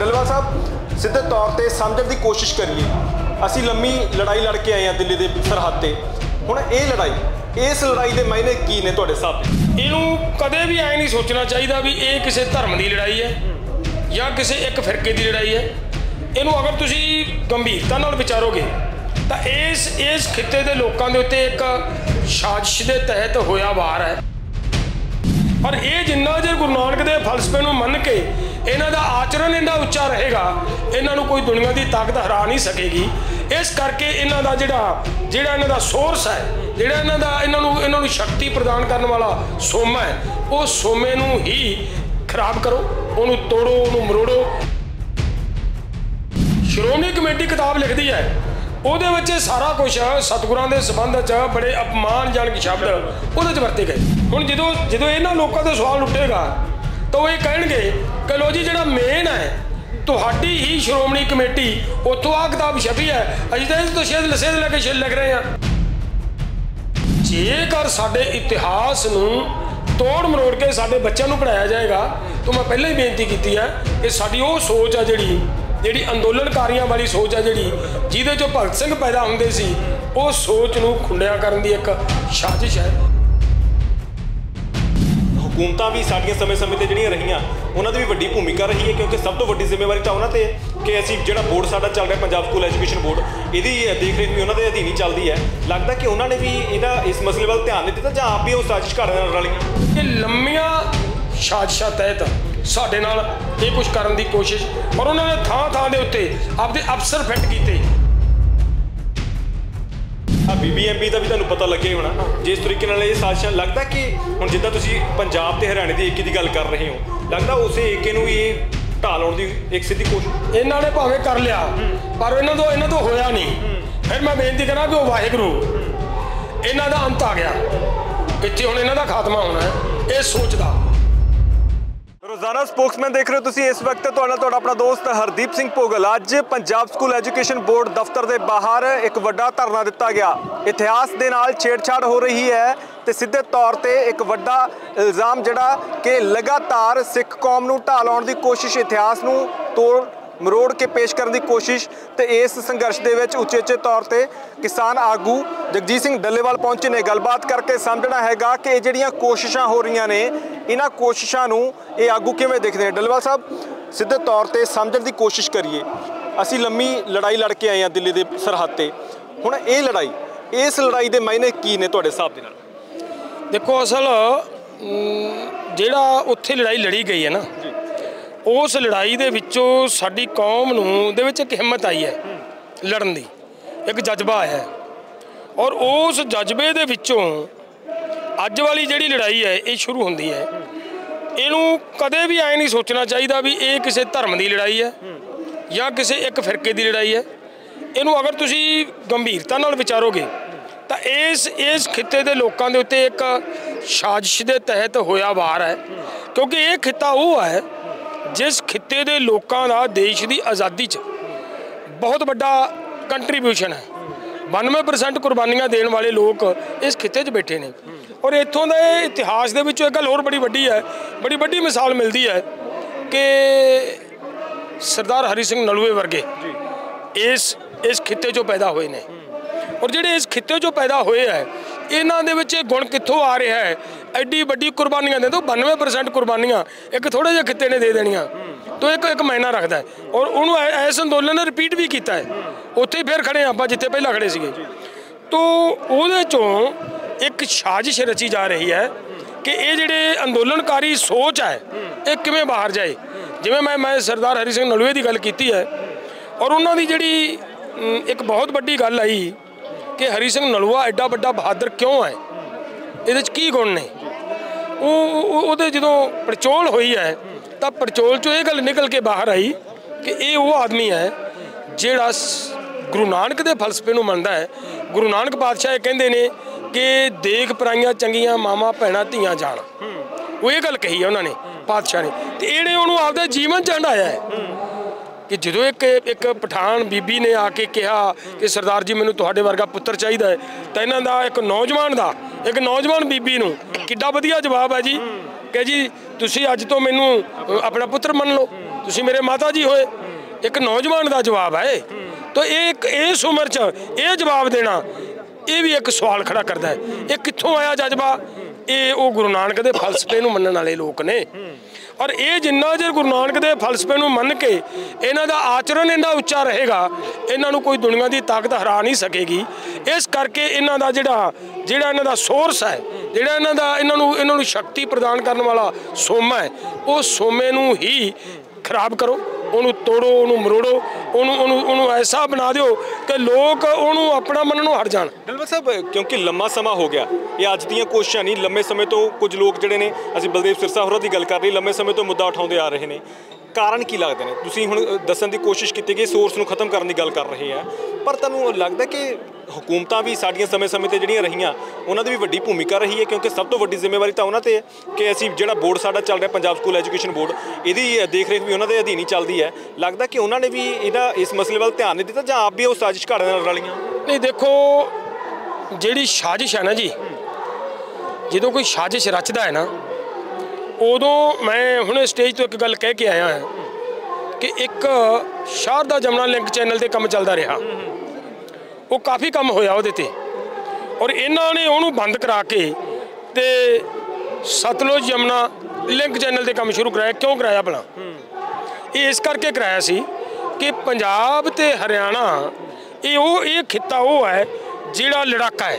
ਡਲਵਾ ਸਾਹਿਬ, ਸਿੱਧੇ ਤੌਰ ਤੇ ਸਮਝਣ ਦੀ ਕੋਸ਼ਿਸ਼ ਕਰੀਏ। ਅਸੀਂ ਲੰਮੀ ਲੜਾਈ ਲੜ ਕੇ ਆਏ ਹਾਂ ਦਿੱਲੀ ਦੇ ਸਰਹੱਦ ਤੇ। ਹੁਣ ਇਹ ਲੜਾਈ, ਇਸ ਲੜਾਈ ਦੇ ਮਾਇਨੇ ਕੀ ਨੇ ਤੁਹਾਡੇ ਹਿਸਾਬ ਨਾਲ ਇਹਨੂੰ ਕਦੇ ਵੀ ਐ ਨਹੀਂ ਸੋਚਣਾ ਚਾਹੀਦਾ ਵੀ ਇਹ ਕਿਸੇ ਧਰਮ ਦੀ ਲੜਾਈ ਹੈ ਜਾਂ ਕਿਸੇ ਇੱਕ ਫਿਰਕੇ ਦੀ ਲੜਾਈ ਹੈ। ਇਹਨੂੰ ਅਗਰ ਤੁਸੀਂ ਗੰਭੀਰਤਾ ਨਾਲ ਵਿਚਾਰੋਗੇ, ਤਾਂ ਇਸ ਇਸ ਖਿੱਤੇ ਦੇ ਲੋਕਾਂ ਦੇ ਉੱਤੇ ਇੱਕ ਸਾਜ਼ਿਸ਼ ਦੇ ਤਹਿਤ ਹੋਇਆ ਵਾਰ ਹੈ। ਪਰ ਇਹ ਜਿੰਨਾ ਜੇ ਗੁਰੂ ਨਾਨਕ ਦੇ ਫਲਸਫੇ ਨੂੰ ਮੰਨ ਕੇ ਇਹਨਾਂ ਦਾ ਆਚਰਣ ਇੰਨਾ ਉੱਚਾ ਰਹੇਗਾ, ਇਹਨਾਂ ਨੂੰ ਕੋਈ ਦੁਨੀਆ ਦੀ ਤਾਕਤ ਹਰਾ ਨਹੀਂ ਸਕੇਗੀ। ਇਸ ਕਰਕੇ ਇਹਨਾਂ ਦਾ ਜਿਹੜਾ ਜਿਹੜਾ ਇਹਨਾਂ ਦਾ ਸੋਰਸ ਹੈ, ਜਿਹੜਾ ਇਹਨਾਂ ਦਾ ਇਹਨਾਂ ਨੂੰ ਇਹਨਾਂ ਨੂੰ ਸ਼ਕਤੀ ਪ੍ਰਦਾਨ ਕਰਨ ਵਾਲਾ ਸੋਮਾ ਹੈ, ਉਹ ਸੋਮੇ ਨੂੰ ਹੀ ਖਰਾਬ ਕਰੋ, ਉਹਨੂੰ ਤੋੜੋ, ਉਹਨੂੰ ਮਰੋੜੋ। ਸ਼੍ਰੋਮਣੀ ਕਮੇਟੀ ਕਿਤਾਬ ਲਿਖਦੀ ਹੈ ਉਹਦੇ ਵਿੱਚ ਇਹ ਸਾਰਾ ਕੁਝ ਸਤਿਗੁਰਾਂ ਦੇ ਸੰਬੰਧ 'ਚ ਬੜੇ ਅਪਮਾਨਜਨਕ ਸ਼ਬਦ ਉਹਦੇ 'ਚ ਵਰਤੇ ਗਏ। ਹੁਣ ਜਦੋਂ ਜਦੋਂ ਇਹਨਾਂ ਲੋਕਾਂ ਤੋਂ ਸਵਾਲ ਉੱਠੇਗਾ, ਤਾਂ ਉਹ ਇਹ ਕਹਿਣਗੇ ਕਿ ਲੋ ਜੀ ਜਿਹੜਾ ਮੇਨ ਹੈ, ਤੁਹਾਡੀ ਹੀ ਸ਼੍ਰੋਮਣੀ ਕਮੇਟੀ ਉੱਥੋਂ ਆ ਕਿਤਾਬ ਛਪੀ ਹੈ, ਅਸੀਂ ਤਾਂ ਇਸ ਤੋਂ ਸ਼ੇਦ ਲਸੇਦ ਲੈ ਕੇ ਲਿਖ ਰਹੇ ਹਾਂ। ਜੇਕਰ ਸਾਡੇ ਇਤਿਹਾਸ ਨੂੰ ਤੋੜ ਮਰੋੜ ਕੇ ਸਾਡੇ ਬੱਚਿਆਂ ਨੂੰ ਪੜਾਇਆ ਜਾਏਗਾ, ਤਾਂ ਮੈਂ ਪਹਿਲਾਂ ਹੀ ਬੇਨਤੀ ਕੀਤੀ ਹੈ ਕਿ ਸਾਡੀ ਉਹ ਸੋਚ ਆ ਜਿਹੜੀ ਜਿਹੜੀ ਅੰਦੋਲਨਕਾਰੀਆਂ ਵਾਲੀ ਸੋਚ ਆ ਜਿਹੜੀ ਜਿਹਦੇ ਚੋਂ ਭਗਤ ਸਿੰਘ ਪੈਦਾ ਹੁੰਦੇ ਸੀ ਉਹ ਸੋਚ ਨੂੰ ਖੁੰਡਿਆ ਕਰਨ ਦੀ ਇੱਕ ਸਾਜ਼ਿਸ਼ ਹੈ। ਹਕੂਮਤਾਂ ਵੀ ਸਾਡੀਆਂ ਸਮੇਂ-ਸਮੇਂ ਤੇ ਜਿਹੜੀਆਂ ਰਹੀਆਂ ਉਹਨਾਂ ਦੀ ਵੀ ਵੱਡੀ ਭੂਮਿਕਾ ਰਹੀ ਹੈ ਕਿਉਂਕਿ ਸਭ ਤੋਂ ਵੱਡੀ ਜ਼ਿੰਮੇਵਾਰੀ ਤਾਂ ਉਹਨਾਂ ਤੇ ਹੈ ਕਿ ਅਸੀਂ ਜਿਹੜਾ ਬੋਰਡ ਸਾਡਾ ਚੱਲ ਰਿਹਾ ਪੰਜਾਬ ਸਕੂਲ ਐਜੂਕੇਸ਼ਨ ਬੋਰਡ ਇਹਦੀ ਦੇਖ ਰੇਖ ਵੀ ਉਹਨਾਂ ਦੇ ਅਧੀਨ ਹੀ ਚੱਲਦੀ ਹੈ। ਲੱਗਦਾ ਕਿ ਉਹਨਾਂ ਨੇ ਵੀ ਇਹਦਾ ਇਸ ਮਸਲੇ ਵੱਲ ਧਿਆਨ ਨਹੀਂ ਦਿੱਤਾ ਜਾਂ ਆਪ ਵੀ ਉਹ ਸਾਜ਼ਿਸ਼ ਕਰਨ ਨਾਲ ਰਲੀਆਂ। ਇਹ ਲੰਮੀਆਂ ਸਾਜ਼ਿਸ਼ਾਂ ਤਹਿਤ ਸਾਡੇ ਨਾਲ ਇਹ ਕੁਝ ਕਰਨ ਦੀ ਕੋਸ਼ਿਸ਼ ਔਰ ਉਹਨਾਂ ਨੇ ਥਾਂ ਥਾਂ ਦੇ ਉੱਤੇ ਆਪਦੇ ਅਫਸਰ ਫਿੱਟ ਕੀਤੇ। ਆ ਬੀਬੀਐਮਬੀ ਦਾ ਵੀ ਤੁਹਾਨੂੰ ਪਤਾ ਲੱਗੇ ਹੋਣਾ ਜਿਸ ਤਰੀਕੇ ਨਾਲ ਇਹ ਸਾਜ਼ਿਸ਼ਾਂ ਲੱਗਦਾ ਕਿ ਹੁਣ ਜਿੱਦਾਂ ਤੁਸੀਂ ਪੰਜਾਬ ਤੇ ਹਰਿਆਣੇ ਦੀ ਏਕੀ ਦੀ ਗੱਲ ਕਰ ਰਹੇ ਹੋ ਲੱਗਦਾ ਉਸੇ ਏਕੇ ਨੂੰ ਇਹ ਢਾਹ ਲਾਉਣ ਦੀ ਇੱਕ ਸਿੱਧੀ ਕੋਸ਼ਿਸ਼ ਇਹਨਾਂ ਨੇ ਭਾਵੇਂ ਕਰ ਲਿਆ ਪਰ ਇਹਨਾਂ ਤੋਂ ਇਹਨਾਂ ਤੋਂ ਹੋਇਆ ਨਹੀਂ। ਫਿਰ ਮੈਂ ਬੇਨਤੀ ਕਰਾਂ ਕਿ ਉਹ ਵਾਹਿਗੁਰੂ ਇਹਨਾਂ ਦਾ ਅੰਤ ਆ ਗਿਆ। ਇੱਥੇ ਹੁਣ ਇਹਨਾਂ ਦਾ ਖਾਤਮਾ ਹੋਣਾ ਹੈ ਇਹ ਸੋਚਦਾ। ਰੋਜ਼ਾਨਾ ਸਪੋਕਸਮੈਨ ਦੇਖ ਰਹੇ ਹੋ ਤੁਸੀਂ ਇਸ ਵਕਤ ਤੁਹਾਡਾ ਤੁਹਾਡਾ ਆਪਣਾ ਦੋਸਤ ਹਰਦੀਪ ਸਿੰਘ ਭੋਗਲ। ਅੱਜ ਪੰਜਾਬ ਸਕੂਲ ਐਜੂਕੇਸ਼ਨ ਬੋਰਡ ਦਫ਼ਤਰ ਦੇ ਬਾਹਰ ਇੱਕ ਵੱਡਾ ਧਰਨਾ ਦਿੱਤਾ ਗਿਆ। ਇਤਿਹਾਸ ਦੇ ਨਾਲ ਛੇੜਛਾੜ ਹੋ ਰਹੀ ਹੈ ਤੇ ਸਿੱਧੇ ਤੌਰ ਤੇ ਇੱਕ ਵੱਡਾ ਇਲਜ਼ਾਮ ਜਿਹੜਾ ਕਿ ਲਗਾਤਾਰ ਸਿੱਖ ਕੌਮ ਨੂੰ ਢਾਹ ਲਾਉਣ ਦੀ ਕੋਸ਼ਿਸ਼ ਇਤਿਹਾਸ ਨੂੰ ਤੋੜ ਮਰੋੜ ਕੇ ਪੇਸ਼ ਕਰਨ ਦੀ ਕੋਸ਼ਿਸ਼ ਤੇ ਇਸ ਸੰਘਰਸ਼ ਦੇ ਵਿੱਚ ਉਚੇਚੇ ਤੌਰ ਤੇ ਕਿਸਾਨ ਆਗੂ ਜਗਜੀਤ ਸਿੰਘ ਡੱਲੇਵਾਲ ਪਹੁੰਚੇ ਨੇ। ਗੱਲਬਾਤ ਕਰਕੇ ਸਮਝਣਾ ਹੈਗਾ ਕਿ ਇਹ ਜਿਹੜੀਆਂ ਕੋਸ਼ਿਸ਼ਾਂ ਹੋ ਰਹੀਆਂ ਨੇ, ਇਹਨਾਂ ਕੋਸ਼ਿਸ਼ਾਂ ਨੂੰ ਇਹ ਆਗੂ ਕਿਵੇਂ ਦੇਖਦੇ ਨੇ? ਡੱਲੇਵਾਲ ਸਾਹਿਬ, ਸਿੱਧੇ ਤੌਰ ਤੇ ਸਮਝਣ ਦੀ ਕੋਸ਼ਿਸ਼ ਕਰੀਏ। ਅਸੀਂ ਲੰਮੀ ਲੜਾਈ ਲੜ ਕੇ ਆਏ ਹਾਂ ਦਿੱਲੀ ਦੇ ਸਰਹੱਦ ਤੇ। ਹੁਣ ਇਹ ਲੜਾਈ, ਇਸ ਲੜਾਈ ਦੇ ਮਾਇਨੇ ਕੀ ਨੇ ਤੁਹਾਡੇ ਹਿਸਾਬ ਦੇ ਨਾਲ? ਦੇਖੋ, ਅਸਲ ਜਿਹੜਾ ਉੱਥੇ ਲੜਾਈ ਲੜੀ ਗਈ ਹੈ ਨਾ ਉਸ ਲੜਾਈ ਦੇ ਵਿੱਚੋਂ ਸਾਡੀ ਕੌਮ ਨੂੰ, ਦੇ ਵਿੱਚ ਇੱਕ ਹਿੰਮਤ ਆਈ ਹੈ ਲੜਨ ਦੀ, ਇੱਕ ਜਜ਼ਬਾ ਆਇਆ ਹੈ। ਔਰ ਉਸ ਜਜ਼ਬੇ ਦੇ ਵਿੱਚੋਂ ਅੱਜ ਵਾਲੀ ਜਿਹੜੀ ਲੜਾਈ ਹੈ, ਇਹ ਸ਼ੁਰੂ ਹੁੰਦੀ ਹੈ। ਇਹਨੂੰ ਕਦੇ ਵੀ ਐ ਨਹੀਂ ਸੋਚਣਾ ਚਾਹੀਦਾ ਵੀ ਇਹ ਕਿਸੇ ਧਰਮ ਦੀ ਲੜਾਈ ਹੈ ਜਾਂ ਕਿਸੇ ਇੱਕ ਫਿਰਕੇ ਦੀ ਲੜਾਈ ਹੈ। ਇਹਨੂੰ ਅਗਰ ਤੁਸੀਂ ਗੰਭੀਰਤਾ ਨਾਲ ਵਿਚਾਰੋਗੇ, ਤਾਂ ਇਸ ਇਸ ਖਿੱਤੇ ਦੇ ਲੋਕਾਂ ਦੇ ਉੱਤੇ ਇੱਕ ਸਾਜ਼ਿਸ਼ ਦੇ ਤਹਿਤ ਹੋਇਆ ਵਾਰ ਹੈ। ਕਿਉਂਕਿ ਇਹ ਖਿੱਤਾ ਉਹ ਹੈ ਜਿਸ ਖਿੱਤੇ ਦੇ ਲੋਕਾਂ ਦਾ ਦੇਸ਼ ਦੀ ਆਜ਼ਾਦੀ 'ਚ ਬਹੁਤ ਵੱਡਾ ਕੰਟਰੀਬਿਊਸ਼ਨ ਹੈ। 92% ਕੁਰਬਾਨੀਆਂ ਦੇਣ ਵਾਲੇ ਲੋਕ ਇਸ ਖਿੱਤੇ 'ਚ ਬੈਠੇ ਨੇ। ਔਰ ਇੱਥੋਂ ਦੇ ਇਤਿਹਾਸ ਦੇ ਵਿੱਚੋਂ ਇੱਕ ਗੱਲ ਹੋਰ ਬੜੀ ਵੱਡੀ ਹੈ, ਬੜੀ ਵੱਡੀ ਮਿਸਾਲ ਮਿਲਦੀ ਹੈ ਕਿ ਸਰਦਾਰ ਹਰੀ ਸਿੰਘ ਨਲੂਏ ਵਰਗੇ ਇਸ ਇਸ ਖਿੱਤੇ 'ਚੋਂ ਪੈਦਾ ਹੋਏ ਨੇ। ਔਰ ਜਿਹੜੇ ਇਸ ਖਿੱਤੇ 'ਚੋਂ ਪੈਦਾ ਹੋਏ ਹੈ ਇਹਨਾਂ ਦੇ ਵਿੱਚ ਇਹ ਗੁਣ ਕਿੱਥੋਂ ਆ ਰਿਹਾ ਹੈ? ਐਡੀ ਵੱਡੀ ਕੁਰਬਾਨੀਆਂ ਦੇ ਤੋਂ 92% ਕੁਰਬਾਨੀਆਂ। ਇੱਕ ਥੋੜੇ ਜਿਹਾ ਖਿੱਤੇ ਨੇ ਦੇ ਦੇਣੀਆਂ। ਤੋਂ ਇੱਕ ਇੱਕ ਮਾਇਨਾ ਰੱਖਦਾ ਔਰ ਉਹਨੂੰ ਐ- ਐਸ ਅੰਦੋਲਨ ਨੇ ਰਿਪੀਟ ਵੀ ਕੀਤਾ ਹੈ। ਉੱਥੇ ਹੀ ਫੇਰ ਖੜੇ ਹਾਂ ਆਪਾਂ, ਜਿੱਥੇ ਪਹਿਲਾਂ ਖੜੇ ਸੀਗੇ। ਤੋਂ ਉਹਦੇ ਚੋਂ ਇੱਕ ਸਾਜ਼ਿਸ਼ ਰਚੀ ਜਾ ਰਹੀ ਹੈ ਕਿ ਇਹ ਜਿਹੜੇ ਅੰਦੋਲਨਕਾਰੀ ਸੋਚ ਹੈ, ਇਹ ਕਿਵੇਂ ਬਾਹਰ ਜਾਏ? ਜਿਵੇਂ ਮੈਂ ਮੈਂ ਸਰਦਾਰ ਹਰੀ ਸਿੰਘ ਨਲੂਏ ਦੀ ਗੱਲ ਕੀਤੀ ਹੈ। ਔਰ ਉਹਨਾਂ ਦੀ ਜਿਹੜੀ ਇੱਕ ਬਹੁਤ ਵੱਡੀ ਗੱਲ ਆਈ ਕਿ ਹਰੀ ਸਿੰਘ ਨਲੂਆ ਐਡਾ ਵੱਡਾ ਬਹਾਦਰ ਕਿਉਂ ਹੈ ਇਹਦੇ 'ਚ ਕੀ ਗੁਣ ਨੇ? ਉਹ ਉਹ- ਉਹਦੇ ਜਦੋਂ ਪੜਚੋਲ ਹੋਈ ਹੈ ਤਾਂ ਪੜਚੋਲ 'ਚੋਂ ਇਹ ਗੱਲ ਨਿਕਲ ਕੇ ਬਾਹਰ ਆਈ ਕਿ ਇਹ ਉਹ ਆਦਮੀ ਹੈ ਜਿਹੜਾ ਗੁਰੂ ਨਾਨਕ ਦੇ ਫਲਸਫੇ ਨੂੰ ਮੰਨਦਾ ਹੈ। ਗੁਰੂ ਨਾਨਕ ਪਾਤਸ਼ਾਹ ਇਹ ਕਹਿੰਦੇ ਨੇ ਕਿ ਦੇਖ ਪਰਾਈਆਂ ਚੰਗੀਆਂ ਮਾਮਾ ਭੈਣਾਂ ਧੀਆਂ ਜਾਣ। ਉਹ ਇਹ ਗੱਲ ਕਹੀ ਹੈ ਉਹਨਾਂ ਨੇ ਪਾਤਸ਼ਾਹ ਨੇ। ਤੇ ਇਹਨੇ ਉਹਨੂੰ ਆਪਦਾ ਜੀਵਨ ਚ ਹੰਡਾਇਆ ਹੈ। ਕਿ ਜਦੋਂ ਇੱਕ ਇੱਕ ਪਠਾਨ ਬੀਬੀ ਨੇ ਆ ਕੇ ਕਿਹਾ ਕਿ ਸਰਦਾਰ ਜੀ ਮੈਨੂੰ ਤੁਹਾਡੇ ਵਰਗਾ ਪੁੱਤਰ ਚਾਹੀਦਾ ਹੈ, ਤਾਂ ਇਹਨਾਂ ਦਾ ਇੱਕ ਨੌਜਵਾਨ ਦਾ, ਇੱਕ ਨੌਜਵਾਨ ਬੀਬੀ ਨੂੰ ਕਿੱਡਾ ਵਧੀਆ ਜਵਾਬ ਹੈ ਜੀ। ਕਿ ਜੀ, ਤੁਸੀਂ ਅੱਜ ਤੋਂ ਮੈਨੂੰ ਆਪਣਾ ਪੁੱਤਰ ਮੰਨ ਲਓ, ਤੁਸੀਂ ਮੇਰੇ ਮਾਤਾ ਜੀ ਹੋਏ। ਇੱਕ ਨੌਜਵਾਨ ਦਾ ਜਵਾਬ ਹੈ ਤਾਂ ਇਹ ਇੱਕ, ਇਸ ਉਮਰ 'ਚ ਇਹ ਜਵਾਬ ਦੇਣਾ, ਇਹ ਵੀ ਇੱਕ ਸਵਾਲ ਖੜਾ ਕਰਦਾ ਹੈ। ਇਹ ਕਿੱਥੋਂ ਆਇਆ ਜਜ਼ਬਾ? ਇਹ ਉਹ ਗੁਰੂ ਨਾਨਕ ਦੇ ਫਲਸਫੇ ਨੂੰ ਮੰਨਣ ਵਾਲੇ ਲੋਕ ਨੇ। ਔਰ ਇਹ ਜਿੰਨਾ ਚਿਰ ਗੁਰੂ ਨਾਨਕ ਦੇ ਫਲਸਫੇ ਨੂੰ ਮੰਨ ਕੇ ਇਹਨਾਂ ਦਾ ਆਚਰਣ ਇੰਨਾ ਉੱਚਾ ਰਹੇਗਾ, ਇਹਨਾਂ ਨੂੰ ਕੋਈ ਦੁਨੀਆ ਦੀ ਤਾਕਤ ਹਰਾ ਨਹੀਂ ਸਕੇਗੀ। ਇਸ ਕਰਕੇ ਇਹਨਾਂ ਦਾ ਜਿਹੜਾ ਜਿਹੜਾ ਇਹਨਾਂ ਦਾ ਸੋਰਸ ਹੈ, ਜਿਹੜਾ ਇਹਨਾਂ ਦਾ, ਇਹਨਾਂ ਨੂੰ ਇਹਨਾਂ ਨੂੰ ਸ਼ਕਤੀ ਪ੍ਰਦਾਨ ਕਰਨ ਵਾਲਾ ਸੋਮਾ ਹੈ, ਉਹ ਸੋਮੇ ਨੂੰ ਹੀ ਖਰਾਬ ਕਰੋ, ਉਹਨੂੰ ਤੋੜੋ, ਉਹਨੂੰ ਮਰੋੜੋ, ਉਹਨੂੰ ਉਹਨੂੰ ਉਹਨੂੰ ਐਸਾ ਬਣਾ ਦਿਓ ਕਿ ਲੋਕ ਉਹਨੂੰ ਆਪਣਾ ਮੰਨਣੋਂ ਹਟ ਜਾਣ। ਦਿਲਬਰ ਸਾਹਿਬ, ਕਿਉਂਕਿ ਲੰਮਾ ਸਮਾਂ ਹੋ ਗਿਆ। ਇਹ ਅੱਜ ਦੀਆਂ ਕੋਸ਼ਿਸ਼ਾਂ ਨਹੀਂ, ਲੰਮੇ ਸਮੇਂ ਤੋਂ ਕੁਝ ਲੋਕ ਜਿਹੜੇ ਨੇ, ਅਸੀਂ ਬਲਦੇਵ ਸਿਰਸਾ ਹੋਰਾਂ ਦੀ ਗੱਲ ਕਰ ਰਹੀ ਲੰਮੇ ਸਮੇਂ ਤੋਂ ਮੁੱਦਾ ਉਠਾਉਂਦੇ ਆ ਰਹੇ ਨੇ। ਕਾਰਨ ਕੀ ਲੱਗਦੇ ਨੇ? ਤੁਸੀਂ ਹੁਣ ਦੱਸਣ ਦੀ ਕੋਸ਼ਿਸ਼ ਕੀਤੀ ਕਿ ਸੋਰਸ ਨੂੰ ਖਤਮ ਕਰਨ ਦੀ ਗੱਲ ਕਰ ਰਹੇ ਆ, ਪਰ ਤੁਹਾਨੂੰ ਲੱਗਦਾ ਕਿ ਹਕੂਮਤਾਂ ਵੀ ਸਾਡੀਆਂ ਸਮੇਂ-ਸਮੇਂ ਤੇ ਜਿਹੜੀਆਂ ਰਹੀਆਂ, ਉਹਨਾਂ ਦੀ ਵੀ ਵੱਡੀ ਭੂਮਿਕਾ ਰਹੀ ਹੈ? ਕਿਉਂਕਿ ਸਭ ਤੋਂ ਵੱਡੀ ਜ਼ਿੰਮੇਵਾਰੀ ਤਾਂ ਉਹਨਾਂ ਤੇ ਹੈ ਕਿ ਅਸੀਂ ਜਿਹੜਾ ਬੋਰਡ ਸਾਡਾ ਚੱਲ ਰਿਹਾ ਪੰਜਾਬ ਸਕੂਲ ਐਜੂਕੇਸ਼ਨ ਬੋਰਡ ਇਹਦੀ ਦੇਖ ਰੇਖ ਵੀ ਉਹਨਾਂ ਦੇ ਅਧੀਨ ਹੀ ਚੱਲਦੀ ਹੈ। ਲੱਗਦਾ ਕਿ ਉਹਨਾਂ ਨੇ ਵੀ ਇਹਦਾ, ਇਸ ਮਸਲੇ ਵੱਲ ਧਿਆਨ ਨਹੀਂ ਦਿੱਤਾ ਜਾਂ ਆਪ ਵੀ ਉਹ ਸਾਜ਼ਿਸ਼ ਘਾੜੇ ਨਾਲ ਰਲੀਆਂ? ਨਹੀਂ, ਦੇਖੋ, ਜਿਹੜੀ ਸਾਜ਼ਿਸ਼ ਹੈ ਨਾ ਜੀ, ਜਦੋਂ ਕੋਈ ਸਾਜ਼ਿਸ਼ ਰਚਦਾ ਹੈ ਨਾ ਉਦੋਂ ਮੈਂ ਹੁਣੇ ਸਟੇਜ ਤੋਂ ਇੱਕ ਗੱਲ ਕਹਿ ਕੇ ਆਇਆ ਹਾਂ ਕਿ ਇੱਕ ਸ਼ਾਰਦਾ ਜਮਨਾ ਲਿੰਕ ਚੈਨਲ ਤੇ ਕੰਮ ਚੱਲਦਾ ਰਿਹਾ। ਉਹ ਕਾਫੀ ਕੰਮ ਹੋਇਆ ਉਹਦੇ ਤੇ। ਔਰ ਇਹਨਾਂ ਨੇ ਉਹਨੂੰ ਬੰਦ ਕਰਾ ਕੇ ਤੇ ਸਤਲੁਜ ਜਮਨਾ ਲਿੰਕ ਚੈਨਲ ਤੇ ਕੰਮ ਸ਼ੁਰੂ ਕਰਾਇਆ। ਕਿਉਂ ਕਰਾਇਆ ਭਲਾ? ਇਹ ਇਸ ਕਰਕੇ ਕਰਾਇਆ ਸੀ ਕਿ ਪੰਜਾਬ ਤੇ ਹਰਿਆਣਾ, ਇਹ ਉਹ ਇਹ ਖਿੱਤਾ ਉਹ ਹੈ ਜਿਹੜਾ ਲੜਾਕਾ ਹੈ।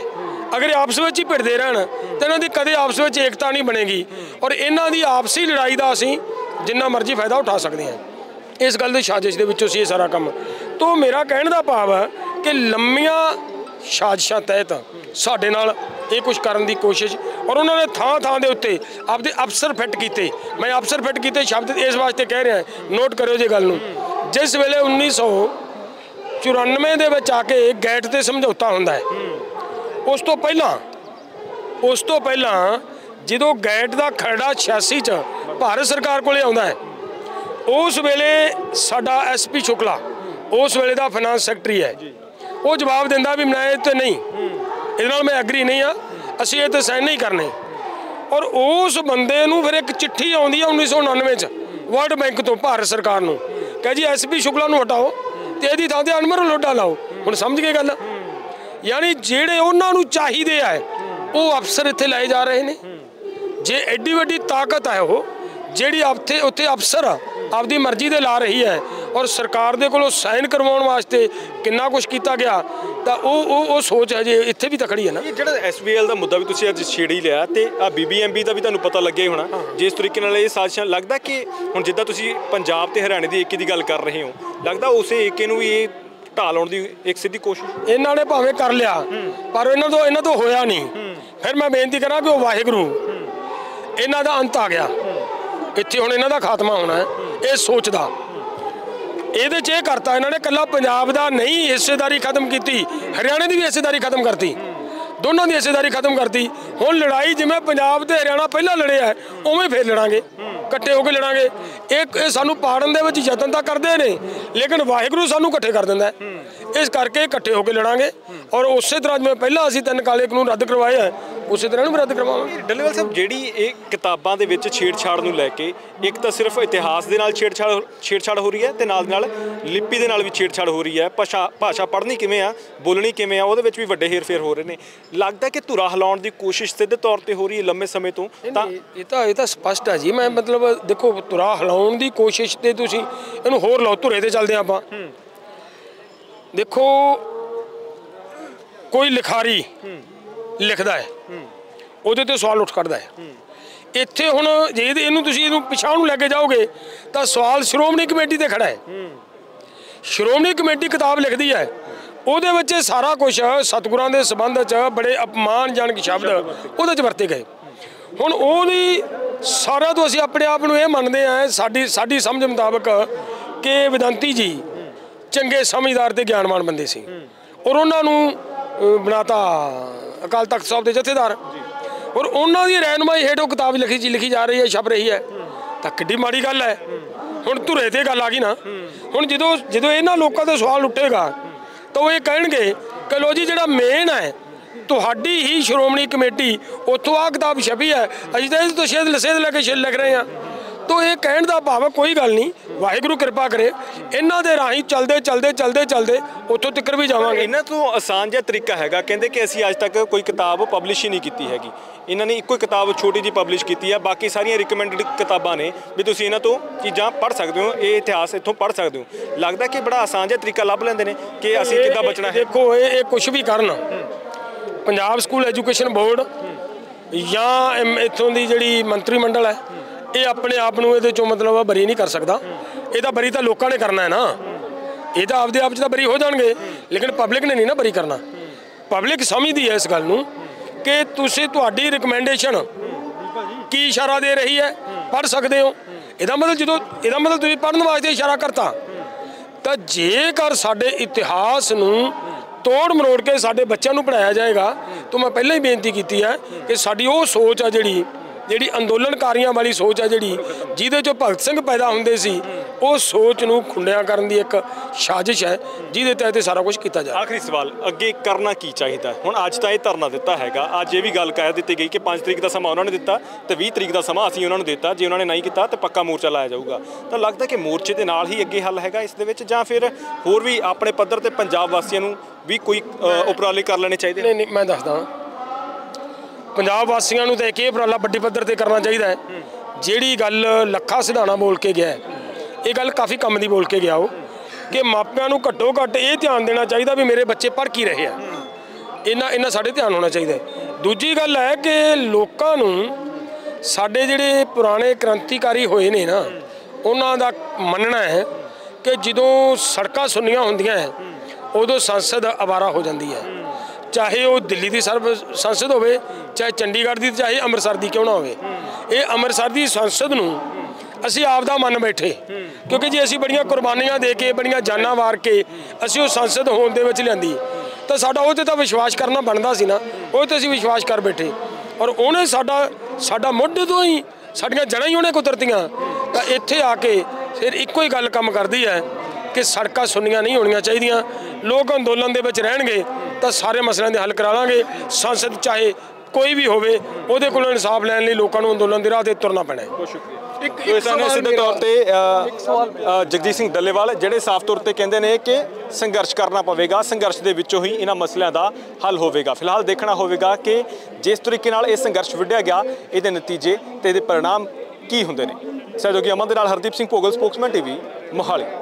ਅਗਰ ਆਪਸ ਵਿੱਚ ਹੀ ਭਿੜਦੇ ਰਹਿਣ, ਤਾਂ ਇਹਨਾਂ ਦੀ ਕਦੇ ਆਪਸ ਵਿੱਚ ਏਕਤਾ ਨਹੀਂ ਬਣੇਗੀ। ਔਰ ਇਹਨਾਂ ਦੀ ਆਪਸੀ ਲੜਾਈ ਦਾ ਅਸੀਂ ਜਿੰਨਾ ਮਰਜ਼ੀ ਫਾਇਦਾ ਉਠਾ ਸਕਦੇ ਹਾਂ। ਇਸ ਗੱਲ ਦੀ ਸਾਜ਼ਿਸ਼ ਦੇ ਵਿੱਚੋਂ ਸੀ ਇਹ ਸਾਰਾ ਕੰਮ। ਤੋਂ ਮੇਰਾ ਕਹਿਣ ਦਾ ਭਾਵ ਹੈ ਕਿ ਲੰਮੀਆਂ ਸਾਜ਼ਿਸ਼ਾਂ ਤਹਿਤ ਸਾਡੇ ਨਾਲ ਇਹ ਕੁਝ ਕਰਨ ਦੀ ਕੋਸ਼ਿਸ਼ ਔਰ ਉਹਨਾਂ ਨੇ ਥਾਂ ਥਾਂ ਦੇ ਉੱਤੇ ਆਪਦੇ ਅਫਸਰ ਫਿੱਟ ਕੀਤੇ। ਮੈਂ ਅਫਸਰ ਫਿੱਟ ਕੀਤੇ ਸ਼ਬਦ ਇਸ ਵਾਸਤੇ ਕਹਿ ਰਿਹਾ, ਨੋਟ ਕਰਿਓ ਜੇ ਗੱਲ ਨੂੰ। ਜਿਸ ਵੇਲੇ 1994 ਦੇ ਵਿੱਚ ਆ ਕੇ ਗੈਟ ਤੇ ਸਮਝੌਤਾ ਹੁੰਦਾ ਹੈ ਉਸ ਤੋਂ ਪਹਿਲਾਂ, ਉਸ ਤੋਂ ਪਹਿਲਾਂ ਜਦੋਂ ਗੈਟ ਦਾ ਖਰੜਾ 86 ਚ ਭਾਰਤ ਸਰਕਾਰ ਕੋਲੇ ਆਉਂਦਾ ਹੈ, ਉਸ ਵੇਲੇ ਸਾਡਾ ਐਸਪੀ ਸ਼ੁਕਲਾ, ਉਸ ਵੇਲੇ ਦਾ ਫਾਈਨਾਂਸ ਸੈਕਟਰੀ ਹੈ। ਉਹ ਜਵਾਬ ਦਿੰਦਾ ਵੀ ਮੈਂ ਇਹ ਤੇ ਨਹੀਂ, ਇਹਦੇ ਨਾਲ ਮੈਂ ਐਗਰੀ ਨਹੀਂ ਆ ਅਸੀਂ ਇਹ ਤੇ ਸਾਈਨ ਨਹੀਂ ਕਰਨੇ। ਔਰ ਉਸ ਬੰਦੇ ਨੂੰ ਫਿਰ ਇੱਕ ਚਿੱਠੀ ਆਉਂਦੀ ਹੈ 1999 ਚ ਵਰਲਡ ਬੈਂਕ ਤੋਂ ਭਾਰਤ ਸਰਕਾਰ ਨੂੰ। ਕਹੇ ਜੀ ਐਸਪੀ ਸ਼ੁਕਲਾ ਨੂੰ ਹਟਾਓ ਤੇ ਇਹਦੀ ਥਾਂ ਤੇ ਅਨਮਰ ਲੋਡਾ ਲਾਓ। ਹੁਣ ਸਮਝ ਗਏ ਗੱਲ? ਯਾਨੀ ਜਿਹੜੇ ਉਹਨਾਂ ਨੂੰ ਚਾਹੀਦੇ ਆ ਉਹ ਅਫਸਰ ਇੱਥੇ ਲਾਏ ਜਾ ਰਹੇ ਨੇ। ਜੇ ਐਡੀ ਵੱਡੀ ਤਾਕਤ ਹੈ ਉਹ ਜਿਹੜੀ ਉੱਥੇ ਉੱਥੇ ਅਫਸਰ ਆਪਦੀ ਮਰਜ਼ੀ ਦੇ ਲਾ ਰਹੀ ਹੈ ਔਰ ਸਰਕਾਰ ਦੇ ਕੋਲੋਂ ਸਾਈਨ ਕਰਵਾਉਣ ਵਾਸਤੇ ਕਿੰਨਾ ਕੁਝ ਕੀਤਾ ਗਿਆ ਤਾਂ ਉਹ ਉਹ ਉਹ ਸੋਚ ਹੈ ਜੇ ਇੱਥੇ ਵੀ ਤਕੜੀ ਹੈ ਨਾ। ਇਹ ਜਿਹੜਾ ਐਸਬੀਐਲ ਦਾ ਮੁੱਦਾ ਵੀ ਤੁਸੀਂ ਅੱਜ ਛੇੜ ਹੀ ਲਿਆ ਤੇ ਆ ਬੀਬੀਐਮਬੀ ਦਾ ਵੀ ਤੁਹਾਨੂੰ ਪਤਾ ਲੱਗਿਆ ਹੀ ਹੋਣਾ। ਜਿਸ ਤਰੀਕੇ ਨਾਲ ਇਹ ਸਾਜ਼ਿਸ਼ਾਂ ਲੱਗਦਾ ਕਿ ਹੁਣ ਜਿੱਦਾਂ ਤੁਸੀਂ ਪੰਜਾਬ ਤੇ ਹਰਿਆਣੇ ਦੀ ਏਕੇ ਦੀ ਗੱਲ ਕਰ ਰਹੇ ਹੋ ਲੱਗਦਾ ਉਸੇ ਏਕੇ ਨੂੰ ਵੀ ਇਹ ਢਾਹ ਲਾਉਣ ਦੀ ਇੱਕ ਸਿੱਧੀ ਕੋਸ਼ਿਸ਼? ਇਹਨਾਂ ਨੇ ਭਾਵੇਂ ਕਰ ਲਿਆ ਪਰ ਇਹਨਾਂ ਤੋਂ ਇਹਨਾਂ ਤੋਂ ਹੋਇਆ ਨਹੀਂ। ਫਿਰ ਮੈਂ ਬੇਨਤੀ ਕਰਾਂ ਕਿ ਉਹ ਵਾਹਿਗੁਰੂ ਇਹਨਾਂ ਦਾ ਅੰਤ ਆ ਗਿਆ। ਇੱਥੇ ਹੁਣ ਇਹਨਾਂ ਦਾ ਖਾਤਮਾ ਹੋਣਾ ਹੈ ਇਹ ਸੋਚਦਾ ਇਹਦੇ 'ਚ ਇਹ ਕਰਤਾ ਇਹਨਾਂ ਨੇ ਕੱਲਾ ਪੰਜਾਬ ਦਾ ਨਹੀਂ ਹਿੱਸੇਦਾਰੀ ਖਤਮ ਕੀਤੀ ਹਰਿਆਣੇ ਦੀ ਵੀ ਹਿੱਸੇਦਾਰੀ ਖਤਮ ਕਰਤੀ। ਦੋਨਾਂ ਦੀ ਹਿੱਸੇਦਾਰੀ ਖਤਮ ਕਰਤੀ। ਹੁਣ ਲੜਾਈ ਜਿਵੇਂ ਪੰਜਾਬ ਤੇ ਹਰਿਆਣਾ ਪਹਿਲਾਂ ਲੜਿਆ ਹੈ, ਉਵੇਂ ਫੇਰ ਲੜਾਂਗੇ। ਇਕੱਠੇ ਹੋ ਕੇ ਲੜਾਂਗੇ। ਇਹ ਇਹ ਸਾਨੂੰ ਪਾੜਨ ਦੇ ਵਿੱਚ ਯਤਨ ਤਾਂ ਕਰਦੇ ਨੇ ਲੇਕਿਨ ਵਾਹਿਗੁਰੂ ਸਾਨੂੰ ਇਕੱਠੇ ਕਰ ਦਿੰਦਾ ਹੈ। ਇਸ ਕਰਕੇ ਇਕੱਠੇ ਹੋ ਕੇ ਲੜਾਂਗੇ। ਔਰ ਉਸੇ ਤਰ੍ਹਾਂ ਜਿਵੇਂ ਪਹਿਲਾਂ ਅਸੀਂ ਤਿੰਨ ਕਾਲੇ ਕਾਨੂੰਨ ਰੱਦ ਕਰਵਾਏ ਹੈ ਉਸੇ ਤਰ੍ਹਾਂ ਵੀ ਰੱਦ ਕਰਵਾਵਾਂਗੇ। ਡੱਲੇਵਾਲ ਸਾਹਿਬ ਜਿਹੜੀ ਇਹ ਕਿਤਾਬਾਂ ਦੇ ਵਿੱਚ ਛੇੜਛਾੜ ਨੂੰ ਲੈ ਕੇ ਇੱਕ ਤਾਂ ਸਿਰਫ ਇਤਿਹਾਸ ਦੇ ਨਾਲ ਛੇੜਛਾੜ ਛੇੜਛਾੜ ਹੋ ਰਹੀ ਹੈ ਤੇ ਨਾਲ ਨਾਲ ਲਿਪੀ ਦੇ ਨਾਲ ਵੀ ਛੇੜਛਾੜ ਹੋ ਰਹੀ ਹੈ। ਭਾਸ਼ਾ ਭਾਸ਼ਾ ਪੜ੍ਹਨੀ ਕਿਵੇਂ ਆ ਬੋਲਣੀ ਕਿਵੇਂ ਆ ਉਹਦੇ ਵਿੱਚ ਵੀ ਵੱਡੇ ਹੇਰਫੇਰ ਹੋ ਰਹੇ ਨੇ। ਲੱਗਦਾ ਕਿ ਧੁਰਾ ਹਿਲਾਉਣ ਦੀ ਕੋਸ਼ਿਸ਼ ਸਿੱਧੇ ਤੌਰ ਤੇ ਹੋ ਰਹੀ ਹੈ ਲੰਮੇ ਸਮੇਂ ਤੋਂ। ਤਾਂ ਇਹ ਤਾਂ ਇਹ ਤਾਂ ਸਪਸ਼ਟ ਹੈ ਜੀ। ਮੈਂ ਮਤਲਬ ਦੇਖੋ ਤੁਰਾ ਹਿਲਾਉਣ ਦੀ ਕੋਸ਼ਿਸ਼ ਤੇ ਤੁਸੀਂ ਇਹਨੂੰ ਹੋਰ ਲਾਓ ਧੁਰੇ ਤੇ ਚੱਲਦੇ ਆਪਾਂ। ਦੇਖੋ, ਕੋਈ ਲਿਖਾਰੀ ਲਿਖਦਾ ਹੈ, ਉਹਦੇ ਤੇ ਸਵਾਲ ਉੱਠ ਕਰਦਾ ਹੈ। ਇੱਥੇ ਹੁਣ ਜੇ ਇਹਨੂੰ ਤੁਸੀਂ ਇਹਨੂੰ ਪਿਛਾਂ ਨੂੰ ਲੈ ਕੇ ਜਾਓਗੇ, ਤਾਂ ਸਵਾਲ ਸ਼੍ਰੋਮਣੀ ਕਮੇਟੀ ਤੇ ਖੜਾ ਹੈ। ਸ਼੍ਰੋਮਣੀ ਕਮੇਟੀ ਕਿਤਾਬ ਲਿਖਦੀ ਹੈ। ਉਹਦੇ ਵਿੱਚ ਇਹ ਸਾਰਾ ਕੁਝ ਸਤਿਗੁਰਾਂ ਦੇ ਸੰਬੰਧ 'ਚ ਬੜੇ ਅਪਮਾਨਜਨਕ ਸ਼ਬਦ ਉਹਦੇ 'ਚ ਵਰਤੇ ਗਏ। ਹੁਣ ਉਹਦੀ ਸਾਰਾ ਤੋਂ ਅਸੀਂ ਆਪਣੇ ਆਪ ਨੂੰ ਇਹ ਮੰਨਦੇ ਆ ਸਾਡੀ ਸਾਡੀ ਸਮਝ ਮੁਤਾਬਕ ਕਿ ਵਿਦੰਤੀ ਜੀ ਚੰਗੇ ਸਮਝਦਾਰ ਤੇ ਗਿਆਨਵਾਨ ਬੰਦੇ ਸੀ। ਔਰ ਉਹਨਾਂ ਨੂੰ ਅ, ਬਣਾਤਾ ਅਕਾਲ ਤਖਤ ਸਾਹਿਬ ਦੇ ਜਥੇਦਾਰ। ਔਰ ਉਹਨਾਂ ਦੀ ਰਹਿਨਮਾਈ ਹੇਠੋਂ ਕਿਤਾਬ ਲਿਖੀ ਜੀ ਲਿਖੀ ਜਾ ਰਹੀ ਹੈ ਛਪ ਰਹੀ ਹੈ। ਤਾਂ ਕਿੱਡੀ ਮਾੜੀ ਗੱਲ ਹੈ। ਹੁਣ ਧੁਰੇ ਤੇ ਗੱਲ ਆ ਗਈ ਨਾ। ਹੁਣ ਜਦੋਂ ਜਦੋਂ ਇਹਨਾਂ ਲੋਕਾਂ ਤੇ ਸਵਾਲ ਉੱਠੇਗਾ ਤਾਂ ਉਹ ਇਹ ਕਹਿਣਗੇ ਕਿ ਲੋ ਜੀ ਜਿਹੜਾ ਮੇਨ ਹੈ ਤੁਹਾਡੀ ਹੀ ਸ਼੍ਰੋਮਣੀ ਕਮੇਟੀ ਉੱਥੋਂ ਆ ਕਿਤਾਬ ਛਪੀ ਹੈ। ਅਸੀਂ ਤਾਂ ਇਹਦੇ ਤੋਂ ਸ਼ੇਦ ਲਸੇਦ ਲੈ ਕੇ ਛਿਲ ਲਿਖ ਰਹੇ ਹਾਂ। ਤੋ ਇਹ ਕਹਿਣ ਦਾ ਭਾਵ ਕੋਈ ਗੱਲ ਨਹੀਂ ਵਾਹਿਗੁਰੂ ਕਿਰਪਾ ਕਰੇ। ਇਹਨਾਂ ਦੇ ਰਾਹੀਂ ਚਲਦੇ ਚਲਦੇ ਚਲਦੇ ਚਲਦੇ ਉੱਥੋਂ ਤੱਕ ਵੀ ਜਾਵਾਂਗੇ। ਇਹਨਾਂ ਤੋਂ ਆਸਾਨ ਜਿਹਾ ਤਰੀਕਾ ਹੈਗਾ ਕਹਿੰਦੇ ਕਿ ਅਸੀਂ ਅੱਜ ਤੱਕ ਕੋਈ ਕਿਤਾਬ ਪਬਲਿਸ਼ ਹੀ ਨਹੀਂ ਕੀਤੀ ਹੈਗੀ। ਇਹਨਾਂ ਨੇ ਇੱਕੋ ਹੀ ਕਿਤਾਬ ਛੋਟੀ ਜੀ ਪਬਲਿਸ਼ ਕੀਤੀ ਹੈ ਬਾਕੀ ਸਾਰੀਆਂ ਰਿਕਮੈਂਡਡ ਕਿਤਾਬਾਂ ਨੇ ਵੀ ਤੁਸੀਂ ਇਹਨਾਂ ਤੋਂ ਚੀਜ਼ਾਂ ਪੜ੍ਹ ਸਕਦੇ ਹੋ ਇਹ ਇਤਿਹਾਸ ਇੱਥੋਂ ਪੜ੍ਹ ਸਕਦੇ ਹੋ। ਲੱਗਦਾ ਕਿ ਬੜਾ ਆਸਾਨ ਜਿਹਾ ਤਰੀਕਾ ਲੱਭ ਲੈਂਦੇ ਨੇ ਕਿ ਅਸੀਂ ਕਿੱਦਾਂ ਬਚਣਾ ਹੈ। ਦੇਖੋ ਇਹ ਇਹ ਕੁਝ ਵੀ ਕਰਨ। ਪੰਜਾਬ ਸਕੂਲ ਐਜੂਕੇਸ਼ਨ ਬੋਰਡ ਜਾਂ ਇੱਥੋਂ ਦੀ ਜਿਹੜੀ ਮੰਤਰੀ ਮੰਡਲ ਹੈ ਇਹ ਆਪਣੇ ਆਪ ਨੂੰ ਇਹਦੇ ਚੋਂ ਮਤਲਬ ਬਰੀ ਨਹੀਂ ਕਰ ਸਕਦਾ। ਇਹਦਾ ਬਰੀ ਤਾਂ ਲੋਕਾਂ ਨੇ ਕਰਨਾ ਹੈ ਨਾ। ਇਹ ਤਾਂ ਆਪਦੇ ਆਪ ਚ ਤਾਂ ਬਰੀ ਹੋ ਜਾਣਗੇ, ਲੇਕਿਨ ਪਬਲਿਕ ਨੇ ਨਹੀਂ ਨਾ ਬਰੀ ਕਰਨਾ। ਪਬਲਿਕ ਸਮਝਦੀ ਹੈ ਇਸ ਗੱਲ ਨੂੰ ਕਿ ਤੁਸੀਂ ਤੁਹਾਡੀ ਰਿਕਮੈਂਡੇਸ਼ਨ ਕੀ ਇਸ਼ਾਰਾ ਦੇ ਰਹੀ ਹੈ ਪੜ ਸਕਦੇ ਹੋ। ਇਹਦਾ ਮਤਲਬ ਜਦੋਂ, ਇਹਦਾ ਮਤਲਬ ਤੁਸੀਂ ਪੜਨ ਵਾਸਤੇ ਇਸ਼ਾਰਾ ਕਰਤਾ। ਤਾਂ ਜੇਕਰ ਸਾਡੇ ਇਤਿਹਾਸ ਨੂੰ ਤੋੜ ਮਰੋੜ ਕੇ ਸਾਡੇ ਬੱਚਿਆਂ ਨੂੰ ਪੜਾਇਆ ਜਾਏਗਾ, ਤਾਂ ਮੈਂ ਪਹਿਲਾਂ ਹੀ ਬੇਨਤੀ ਕੀਤੀ ਹੈ ਕਿ ਸਾਡੀ ਉਹ ਸੋਚ ਆ ਜਿਹੜੀ ਜਿਹੜੀ ਅੰਦੋਲਨਕਾਰੀਆਂ ਵਾਲੀ ਸੋਚ ਆ ਜਿਹੜੀ ਜਿਹਦੇ ਚੋਂ ਭਗਤ ਸਿੰਘ ਪੈਦਾ ਹੁੰਦੇ ਸੀ ਉਹ ਸੋਚ ਨੂੰ ਖੁੰਡਿਆ ਕਰਨ ਦੀ ਇੱਕ ਸਾਜ਼ਿਸ਼ ਹੈ ਜਿਹਦੇ ਤਹਿਤ ਇਹ ਸਾਰਾ ਕੁਝ ਕੀਤਾ ਜਾ ਰਿਹਾ। ਆਖਰੀ ਸਵਾਲ ਅੱਗੇ ਕਰਨਾ ਕੀ ਚਾਹੀਦਾ? ਹੁਣ ਅੱਜ ਤਾਂ ਇਹ ਧਰਨਾ ਦਿੱਤਾ ਹੈਗਾ ਅੱਜ ਇਹ ਵੀ ਗੱਲ ਕਹਿ ਦਿੱਤੀ ਗਈ ਕਿ 5 ਤਰੀਕ ਦਾ ਸਮਾਂ ਉਹਨਾਂ ਨੇ ਦਿੱਤਾ ਤੇ 20 ਤਰੀਕ ਦਾ ਸਮਾਂ ਅਸੀਂ ਉਹਨਾਂ ਨੂੰ ਦਿੱਤਾ ਜੇ ਉਹਨਾਂ ਨੇ ਨਹੀਂ ਕੀਤਾ ਤੇ ਪੱਕਾ ਮੋਰਚਾ ਲਾਇਆ ਜਾਊਗਾ। ਤਾਂ ਲੱਗਦਾ ਕਿ ਮੋਰਚੇ ਦੇ ਨਾਲ ਹੀ ਅੱਗੇ ਹੱਲ ਹੈਗਾ ਇਸ ਦੇ ਵਿੱਚ ਜਾਂ ਫਿਰ ਹੋਰ ਵੀ ਆਪਣੇ ਪੱਧਰ ਤੇ ਪੰਜਾਬ ਵਾਸੀਆਂ ਨੂੰ ਵੀ ਕੋਈ ਉਪਰਾਲੇ ਕਰ ਲੈਣੇ ਚਾਹੀਦੇ? ਨਹੀਂ ਨਹੀਂ ਮੈਂ ਦੱਸਦਾ ਪੰਜਾਬ ਵਾਸੀਆਂ ਨੂੰ ਤਾਂ ਇੱਕ ਇਹ ਉਪਰਾਲਾ ਵੱਡੀ ਪੱਧਰ ਤੇ ਕਰਨਾ ਚਾਹੀਦਾ ਹੈ। ਜਿਹੜੀ ਗੱਲ ਲੱਖਾ ਸਿਧਾਣਾ ਬੋਲ ਕੇ ਗਿਆ ਇਹ ਗੱਲ ਕਾਫੀ ਕੰਮ ਦੀ ਬੋਲ ਕੇ ਗਿਆ ਉਹ। ਕਿ ਮਾਪਿਆਂ ਨੂੰ ਘੱਟੋ ਘੱਟ ਇਹ ਧਿਆਨ ਦੇਣਾ ਚਾਹੀਦਾ ਵੀ ਮੇਰੇ ਬੱਚੇ ਪੜ੍ਹ ਕੀ ਰਹੇ ਆ। ਇਹਨਾਂ ਇਹਨਾਂ ਸਾਡੇ ਧਿਆਨ ਹੋਣਾ ਚਾਹੀਦਾ ਦੂਜੀ ਗੱਲ ਹੈ ਕਿ ਲੋਕਾਂ ਨੂੰ ਸਾਡੇ ਜਿਹੜੇ ਪੁਰਾਣੇ ਕ੍ਰਾਂਤੀਕਾਰੀ ਹੋਏ ਨੇ ਨਾ, ਉਹਨਾਂ ਦਾ ਮੰਨਣਾ ਹੈ ਕਿ ਜਦੋਂ ਸੜਕਾਂ ਸੁੰਨੀਆਂ ਹੁੰਦੀਆਂ ਹੈ, ਉਦੋਂ ਸੰਸਦ ਆਵਾਰਾ ਹੋ ਜਾਂਦੀ ਹੈ। ਚਾਹੇ ਉਹ ਦਿੱਲੀ ਦੀ ਸਰਵ ਸੰਸਦ ਹੋਵੇ, ਚਾਹੇ ਚੰਡੀਗੜ੍ਹ ਦੀ ਚਾਹੇ ਅੰਮ੍ਰਿਤਸਰ ਦੀ ਕਿਉਂ ਨਾ ਹੋਵੇ। ਇਹ ਅੰਮ੍ਰਿਤਸਰ ਦੀ ਸੰਸਦ ਨੂੰ ਅਸੀਂ ਆਪ ਦਾ ਮੰਨ ਬੈਠੇ। ਕਿਉਂਕਿ ਜੇ ਅਸੀਂ ਬੜੀਆਂ ਕੁਰਬਾਨੀਆਂ ਦੇ ਕੇ, ਬੜੀਆਂ ਜਾਨਾਂ ਵਾਰ ਕੇ ਅਸੀਂ ਉਹ ਸੰਸਦ ਹੋਣ ਦੇ ਵਿੱਚ ਲਿਆਂਦੀ, ਤਾਂ ਸਾਡਾ ਉਹ ਤੇ ਤਾਂ ਵਿਸ਼ਵਾਸ ਕਰਨਾ ਬਣਦਾ ਸੀ ਨਾ। ਉਹ ਤੇ ਅਸੀਂ ਵਿਸ਼ਵਾਸ ਕਰ ਬੈਠੇ। ਔਰ ਉਹਨੇ ਸਾਡਾ ਸਾਡਾ ਮੁੱਢ ਤੋਂ ਹੀ ਸਾਡੀਆਂ ਜੜ੍ਹਾਂ ਹੀ ਉਹਨੇ ਕੁਦਰਤੀਆਂ। ਤਾਂ ਇੱਥੇ ਆ ਕੇ ਫਿਰ ਇੱਕੋ ਹੀ ਗੱਲ ਕੰਮ ਕਰਦੀ ਹੈ ਕਿ ਸੜਕਾਂ ਸੁੰਨੀਆਂ ਨਹੀਂ ਹੋਣੀਆਂ ਚਾਹੀਦੀਆਂ ਲੋਕ ਅੰਦੋਲਨ ਦੇ ਵਿੱਚ ਰਹਿਣਗੇ ਤਾਂ ਸਾਰੇ ਮਸਲਿਆਂ ਦੇ ਹੱਲ ਕਰਾ ਲਾਂਗੇ। ਸੰਸਦ ਚਾਹੇ ਕੋਈ ਵੀ ਹੋਵੇ ਉਹਦੇ ਕੋਲੋਂ ਇਨਸਾਫ ਲੈਣ ਲਈ ਲੋਕਾਂ ਨੂੰ ਅੰਦੋਲਨ ਦੇ ਰਾਹ ਤੇ ਤੁਰਨਾ ਪੈਣਾ ਹੈ। ਬਹੁਤ ਸ਼ੁਕਰੀਆ। ਇੱਕ ਇੱਕ ਸਵਾਲ ਸਿੱਧੇ ਤੌਰ ਤੇ ਜਗਜੀਤ ਸਿੰਘ ਡੱਲੇਵਾਲ ਜਿਹੜੇ ਸਾਫ਼ ਤੌਰ ਤੇ ਕਹਿੰਦੇ ਨੇ ਕਿ ਸੰਘਰਸ਼ ਕਰਨਾ ਪਵੇਗਾ ਸੰਘਰਸ਼ ਦੇ ਵਿੱਚੋਂ ਹੀ ਇਹਨਾਂ ਮਸਲਿਆਂ ਦਾ ਹੱਲ ਹੋਵੇਗਾ। ਫਿਲਹਾਲ ਦੇਖਣਾ ਹੋਵੇਗਾ ਕਿ ਜਿਸ ਤਰੀਕੇ ਨਾਲ ਇਹ ਸੰਘਰਸ਼ ਵਿੱਢਿਆ ਗਿਆ ਇਹਦੇ ਨਤੀਜੇ ਤੇ ਇਹਦੇ ਪਰਿਣਾਮ ਕੀ ਹੁੰਦੇ ਨੇ। ਸਹਿਯੋਗੀ ਅਮਨ ਦੇ ਨਾਲ ਹਰਦੀਪ ਸਿੰਘ ਭੋਗਲ ਸਪੋਕਸਮੈਨ ਟੀਵੀ ਮੋਹਾਲੀ।